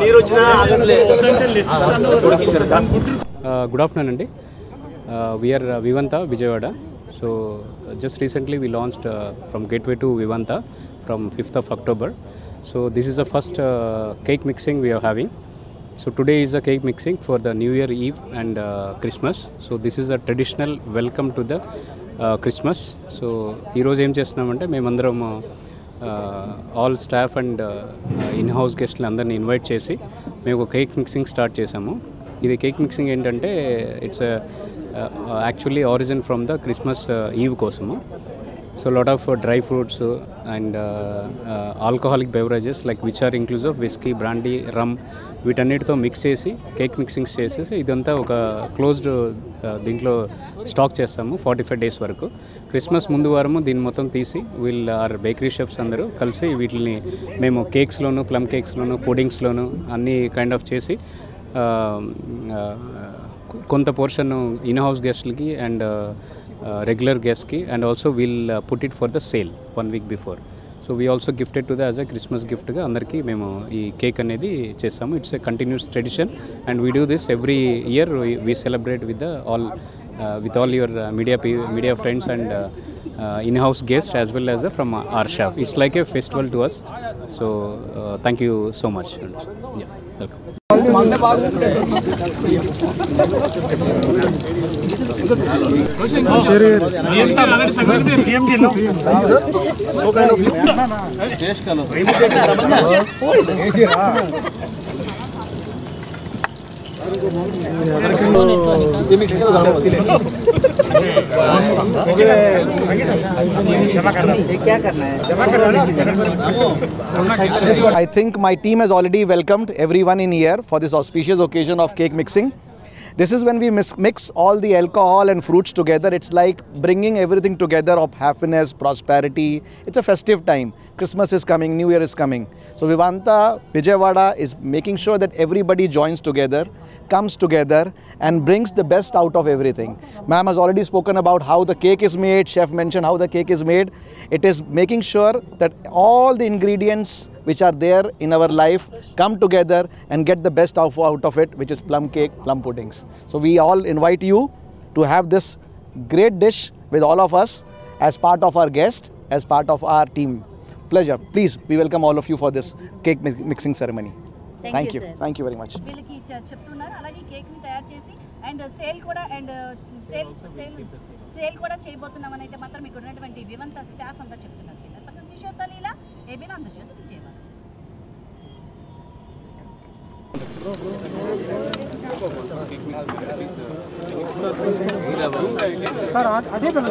నీరు good afternoon అండి. We are Vivanta Vijayawada so just recently we launched from Gateway to Vivanta from fifth of October so this is the first cake mixing we're having so today is the cake mixing for the new year eve and Christmas so this is a traditional welcome to the Christmas so ఈరోజు ఏం చేస్తున్నామంటే మేమందరం all staff and in house గెస్ట్లు అందరిని invite చేసి మేము ఒక cake mixing start చేసాము ఇది కేక్ మిక్సింగ్ ఏంటంటే it's actually origin from the Christmas eve కోసము. So lot of dry fruits and alcoholic beverages like which are inclusive whisky brandy rum వీటన్నిటితో మిక్స్ చేసి కేక్ మిక్సింగ్స్ చేసేసి ఇదంతా ఒక క్లోజ్డ్ uh, దీంట్లో స్టాక్ చేస్తాము ఫార్టీ ఫైవ్ డేస్ వరకు. Christmas ముందు వారము దీన్ని మొత్తం తీసి వీళ్ళు ఆర్ బేకరీ షాప్స్ అందరూ కలిసి వీటిని మేము కేక్స్లోను ప్లమ్ కేక్స్లోను పుడింగ్స్లోను అన్నీ కైండ్ ఆఫ్ చేసి కొంత పోర్షన్ ఇన్ హౌస్ గెస్ట్లకి and regular గెస్ట్కి and also we'll put it for the sale one week before so we also gifted to the as a Christmas గిఫ్ట్గా అందరికీ మేము ఈ కేక్ అనేది చేస్తాము. It's a continuous tradition and we do this every year we celebrate with the all with all your media media friends and Uh, in-house guest as well as uh, from our chef. It's like a festival to us. So uh, thank you so much. Yeah, welcome. I think my team has already welcomed everyone in here for this auspicious occasion of cake mixing. This is when we mix all the alcohol and fruits together. It's like bringing everything together of happiness, prosperity. It's a festive time. Christmas is coming, New Year is coming. So Vivanta Vijayawada is making sure that everybody joins together, comes together, and brings the best out of everything. Ma'am has already spoken about how the cake is made. Chef mentioned how the cake is made. It is making sure that all the ingredients which are there in our life come together and get the best out out of it, which is plum cake, plum puddings. So we all invite you to have this great dish with all of us as part of our guest, as part of our team. Pleasure. Please, we welcome all of you for this cake mi- mixing ceremony. Thank Thank you, you. sir. Thank you very much. వీళ్ళకి చె- చెప్తున్నారు అలాగే cake ని తయారు చేసి and sale కూడా and sale sale sale కూడా చేయబోతున్నామని అయితే మాత్రం మీకు ఉన్నటువంటి వివంత స్టాఫ్ అంతా చెప్తున్నారు పక్కన కిషోర్ తలీలా ఏబీనా అందశ్యోత్ విజయవాడ सर आज अभी sir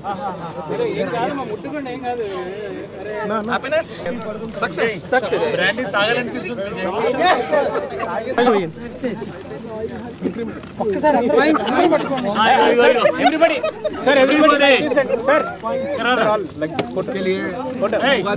జరగండి కొంచెం ఒక్కసారి అందరూ అందరూ పట్టుకోండి everybody sir everybody sir sambar कुछ हुआ है थैंक